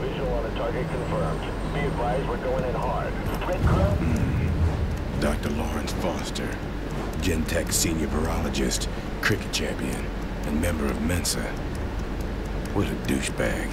Visual on a target confirmed. Be advised we're going in hard. Red Mm. Dr. Lawrence Foster, Gentek senior virologist, cricket champion, and member of Mensa. What a douchebag.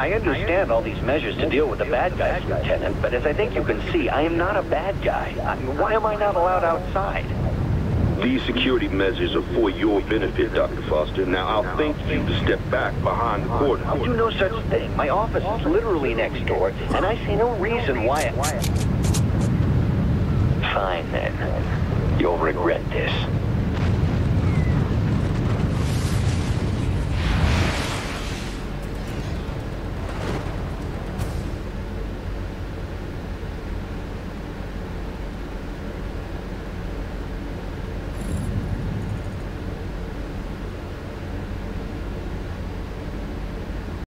I understand all these measures to deal with the bad guys, Lieutenant, but as I think you can see, I am not a bad guy. I why am I not allowed outside? These security measures are for your benefit, Dr. Foster. Now, I'll thank you to step back behind the cordon. I'll do no such thing. My office is literally next door, and I see no reason why... I... Fine, then. You'll regret this.